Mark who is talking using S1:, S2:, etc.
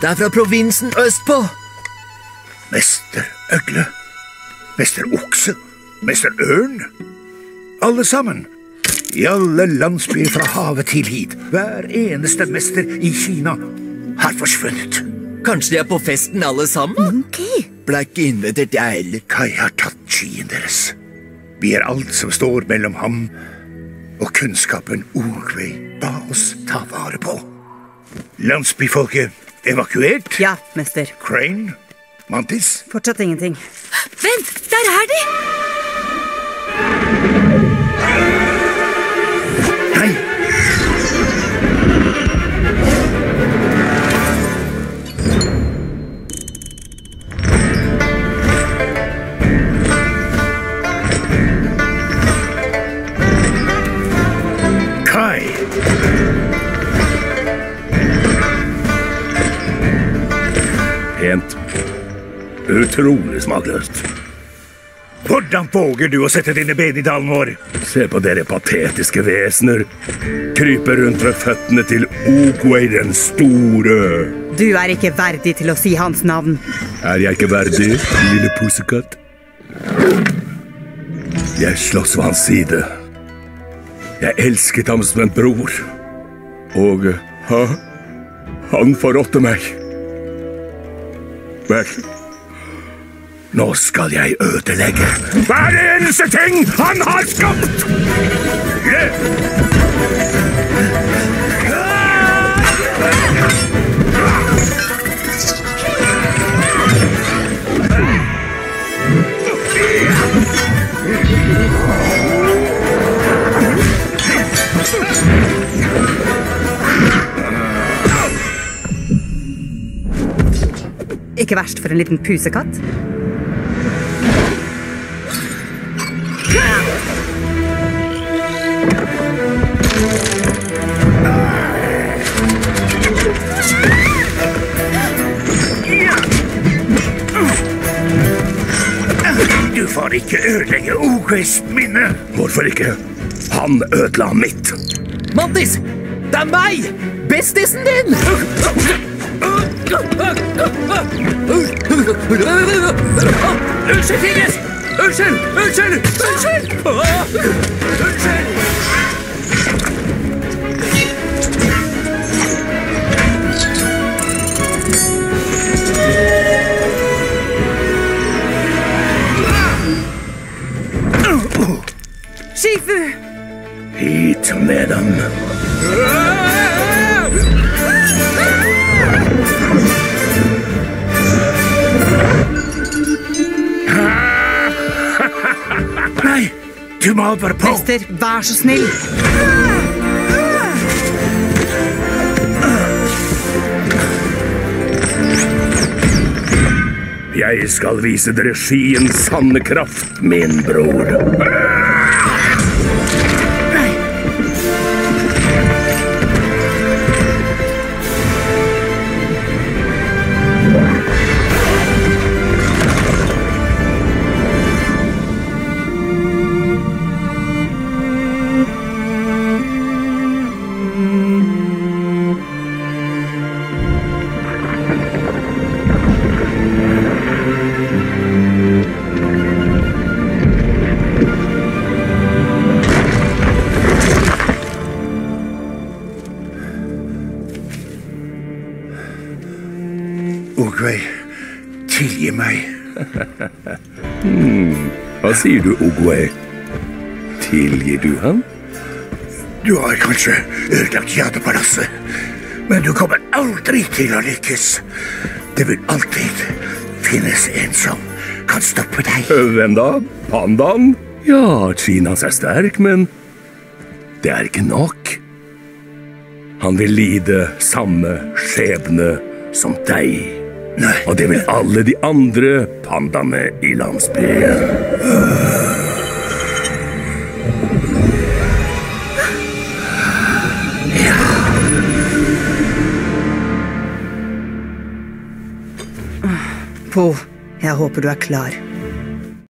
S1: Det er fra provinsen østpå.
S2: Mester Øgle, Mester Okse, Mester Ørn. Alle sammen. I alle landsbyer fra havet til hit. Hver eneste mester i Kina har forsvunnet.
S1: Kanskje de er på festen alle sammen?
S3: Ok.
S1: Ble ikke invitert, jeg heller.
S2: Kai har tatt skien deres. Vi er alt som står mellom ham og kunnskapen Ogway ba oss ta vare på. Landsbyfolket evakuert.
S4: Ja, mester.
S2: Crane, Mantis.
S4: Fortsatt ingenting.
S3: Vent, der er de!
S5: Pent. Utrolig smakløst.
S2: Hvordan våger du å sette dine ben i dalen vår?
S5: Se på dere patetiske vesener. Kryper rundt ved føttene til Okway den store.
S4: Du er ikke verdig til å si hans navn.
S5: Er jeg ikke verdig, lille pusekatt? Jeg slåss ved hans side. Jeg elsket ham som en bror. Og ha, han forrådte meg. Vel, nå skal jeg ødelegge hver eneste ting han har skapt!
S4: Ikke verst for en liten pusekatt.
S2: Du får ikke ødelegge Ogways minne.
S5: Hvorfor ikke? Han ødela mitt.
S1: Mantis! Det er meg! Bestisen din! Ölçefiniz! Ölçün! Ölçün! Ölçün! Ölçün!
S4: Shifu!
S5: Heat, madam.
S2: Ah! Du må være på.
S4: Mester, vær så snill.
S5: Jeg skal vise dere skiens sanne kraft, min bror.
S2: Ogway, tilgi meg.
S5: Hva sier du, Ogway? Tilgir du ham?
S2: Du har kanskje ødelagt Jadepalasset, men du kommer aldri til å lykkes. Det vil alltid finnes en som kan stoppe deg.
S5: Hvem da? Pandaen? Ja, Chinas er sterk, men det er ikke nok. Han vil lide samme skjebne som deg. Og det vil alle de andre pandaene i landsbyen.
S4: Po, jeg håper du er klar.